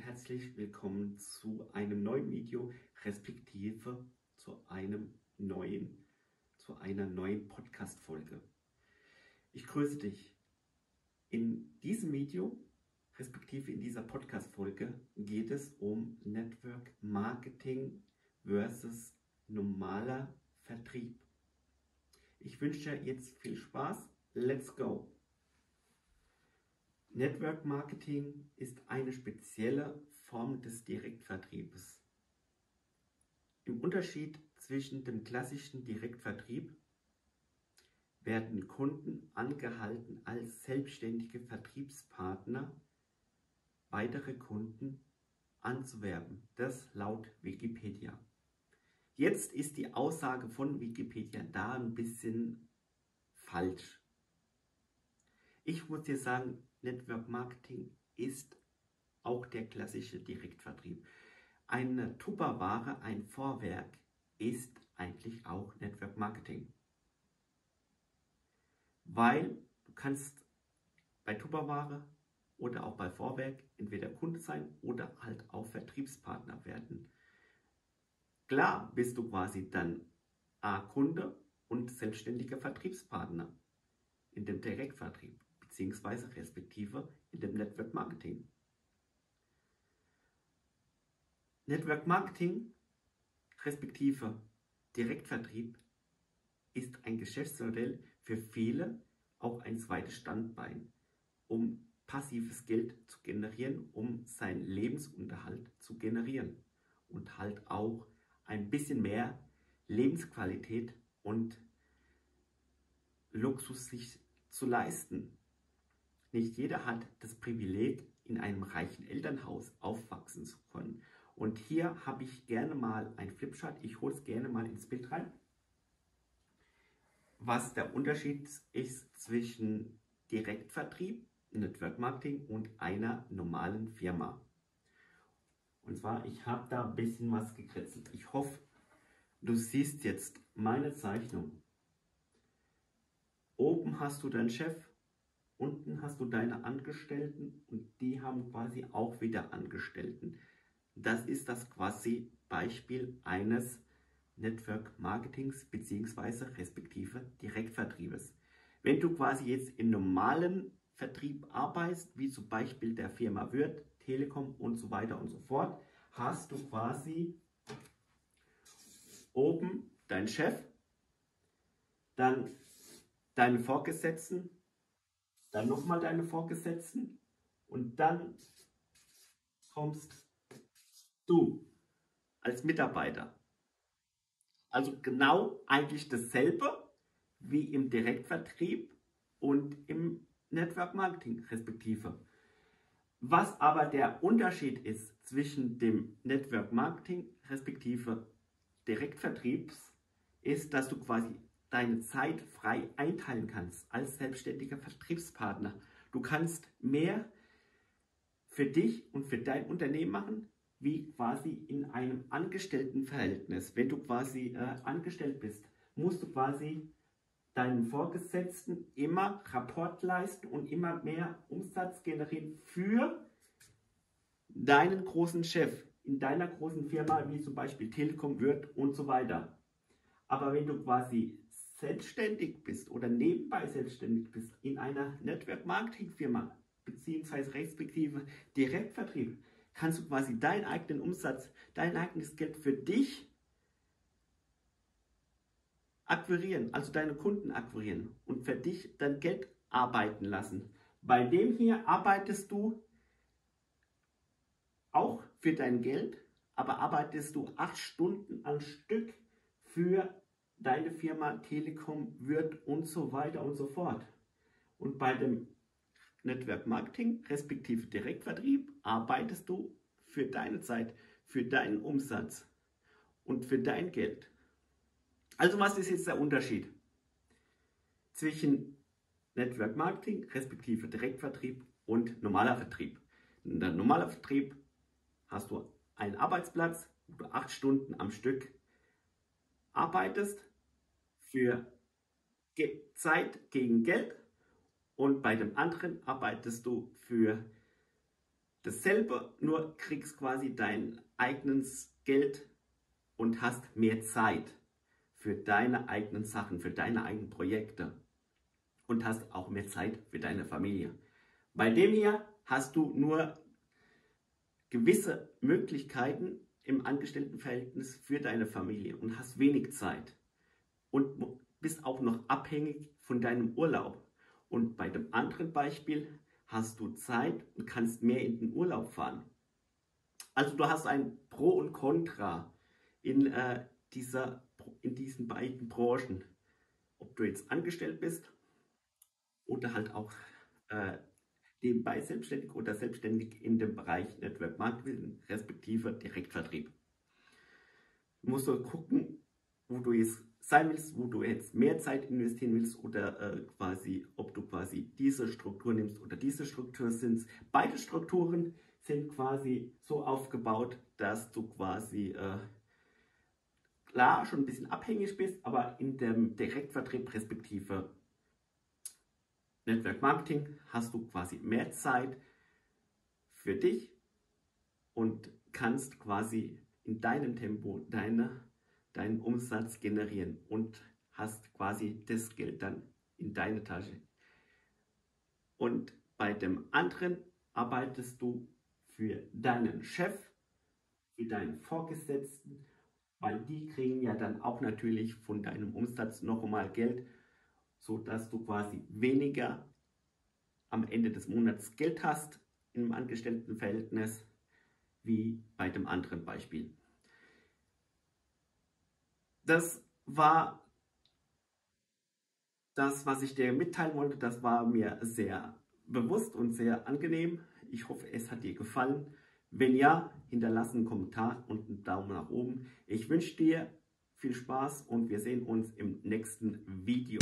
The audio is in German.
herzlich willkommen zu einem neuen Video, respektive zu einem neuen, zu einer neuen Podcast-Folge. Ich grüße dich. In diesem Video, respektive in dieser Podcast-Folge, geht es um Network Marketing versus normaler Vertrieb. Ich wünsche dir jetzt viel Spaß. Let's go! Network Marketing ist eine spezielle Form des Direktvertriebes. Im Unterschied zwischen dem klassischen Direktvertrieb werden Kunden angehalten, als selbstständige Vertriebspartner weitere Kunden anzuwerben. Das laut Wikipedia. Jetzt ist die Aussage von Wikipedia da ein bisschen falsch. Ich muss dir sagen, Network Marketing ist auch der klassische Direktvertrieb. Eine Tupperware, ein Vorwerk ist eigentlich auch Network Marketing. Weil du kannst bei Tupperware oder auch bei Vorwerk entweder Kunde sein oder halt auch Vertriebspartner werden. Klar bist du quasi dann A Kunde und selbstständiger Vertriebspartner in dem Direktvertrieb bzw. respektive in dem Network Marketing. Network Marketing respektive Direktvertrieb ist ein Geschäftsmodell für viele auch ein zweites Standbein, um passives Geld zu generieren, um seinen Lebensunterhalt zu generieren und halt auch ein bisschen mehr Lebensqualität und Luxus sich zu leisten. Nicht jeder hat das Privileg, in einem reichen Elternhaus aufwachsen zu können. Und hier habe ich gerne mal ein Flipchart. Ich hole es gerne mal ins Bild rein. Was der Unterschied ist zwischen Direktvertrieb, Network Marketing und einer normalen Firma. Und zwar, ich habe da ein bisschen was gekritzelt. Ich hoffe, du siehst jetzt meine Zeichnung. Oben hast du deinen Chef, Unten hast du deine Angestellten und die haben quasi auch wieder Angestellten. Das ist das quasi Beispiel eines Network Marketings bzw. respektive Direktvertriebes. Wenn du quasi jetzt im normalen Vertrieb arbeitest, wie zum Beispiel der Firma Wirt, Telekom und so weiter und so fort, hast du quasi oben deinen Chef, dann deine Vorgesetzten, dann nochmal deine Vorgesetzten und dann kommst du als Mitarbeiter. Also genau eigentlich dasselbe wie im Direktvertrieb und im Network Marketing respektive. Was aber der Unterschied ist zwischen dem Network Marketing respektive Direktvertriebs, ist, dass du quasi deine Zeit frei einteilen kannst als selbstständiger Vertriebspartner. Du kannst mehr für dich und für dein Unternehmen machen, wie quasi in einem Angestelltenverhältnis. Wenn du quasi äh, angestellt bist, musst du quasi deinen Vorgesetzten immer Rapport leisten und immer mehr Umsatz generieren für deinen großen Chef in deiner großen Firma, wie zum Beispiel Telekom, Wirt und so weiter. Aber wenn du quasi selbstständig bist oder nebenbei selbstständig bist in einer Network Marketing Firma beziehungsweise respektive Direktvertrieb, kannst du quasi deinen eigenen Umsatz, dein eigenes Geld für dich akquirieren, also deine Kunden akquirieren und für dich dein Geld arbeiten lassen. Bei dem hier arbeitest du auch für dein Geld, aber arbeitest du acht Stunden am Stück für deine Firma Telekom wird und so weiter und so fort. Und bei dem Network Marketing respektive Direktvertrieb arbeitest du für deine Zeit, für deinen Umsatz und für dein Geld. Also was ist jetzt der Unterschied zwischen Network Marketing respektive Direktvertrieb und normaler Vertrieb? In der normaler Vertrieb hast du einen Arbeitsplatz, wo du acht Stunden am Stück arbeitest für Zeit gegen Geld und bei dem anderen arbeitest du für dasselbe, nur kriegst quasi dein eigenes Geld und hast mehr Zeit für deine eigenen Sachen, für deine eigenen Projekte und hast auch mehr Zeit für deine Familie. Bei dem hier hast du nur gewisse Möglichkeiten im Angestelltenverhältnis für deine Familie und hast wenig Zeit und bist auch noch abhängig von deinem Urlaub. Und bei dem anderen Beispiel hast du Zeit und kannst mehr in den Urlaub fahren. Also du hast ein Pro und Contra in, äh, dieser, in diesen beiden Branchen. Ob du jetzt angestellt bist oder halt auch äh, nebenbei selbstständig oder selbstständig in dem Bereich Network Marketing respektive Direktvertrieb. Du musst so gucken, wo du jetzt sein willst, wo du jetzt mehr Zeit investieren willst oder äh, quasi, ob du quasi diese Struktur nimmst oder diese Struktur sind. Beide Strukturen sind quasi so aufgebaut, dass du quasi äh, klar schon ein bisschen abhängig bist, aber in dem Direktvertrieb respektive Network Marketing hast du quasi mehr Zeit für dich und kannst quasi in deinem Tempo deine, deinen Umsatz generieren und hast quasi das Geld dann in deine Tasche. Und bei dem anderen arbeitest du für deinen Chef, für deinen Vorgesetzten, weil die kriegen ja dann auch natürlich von deinem Umsatz noch einmal Geld so dass du quasi weniger am Ende des Monats Geld hast im Angestelltenverhältnis wie bei dem anderen Beispiel. Das war das, was ich dir mitteilen wollte. Das war mir sehr bewusst und sehr angenehm. Ich hoffe, es hat dir gefallen. Wenn ja, hinterlasse einen Kommentar und einen Daumen nach oben. Ich wünsche dir viel Spaß und wir sehen uns im nächsten Video.